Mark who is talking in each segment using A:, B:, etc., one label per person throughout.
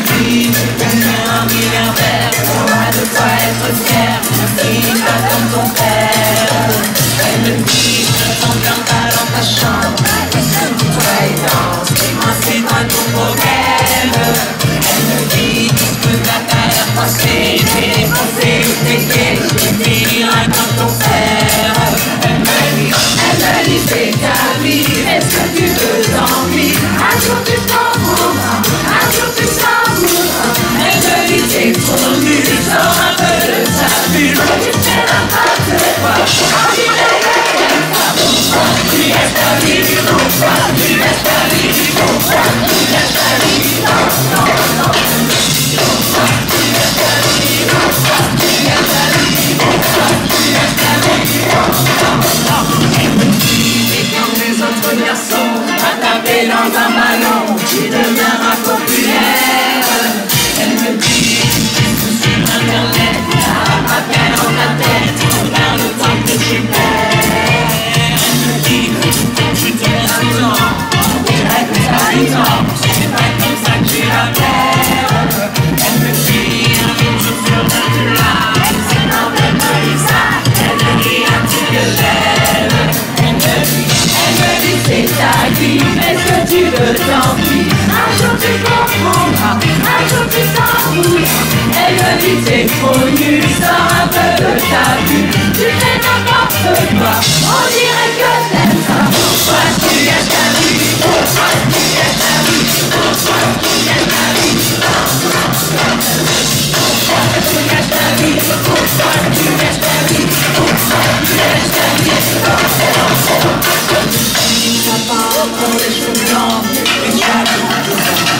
A: eternity. garçon, à taper dans un ballon, tu deviendras tu t'es connu, sors un peu de ta vue, tu fais n'importe quoi, on dirait que t'aimes ça. Pourquoi tu gâches ta vie Pourquoi tu gâches ta vie Pourquoi tu gâches ta vie Pourquoi tu gâches ta vie Pourquoi tu gâches ta vie Pourquoi tu gâches ta vie Pourquoi tu gâches ta vie Pourquoi tu gâches ta vie Pourquoi tu gâches ta vie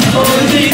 A: only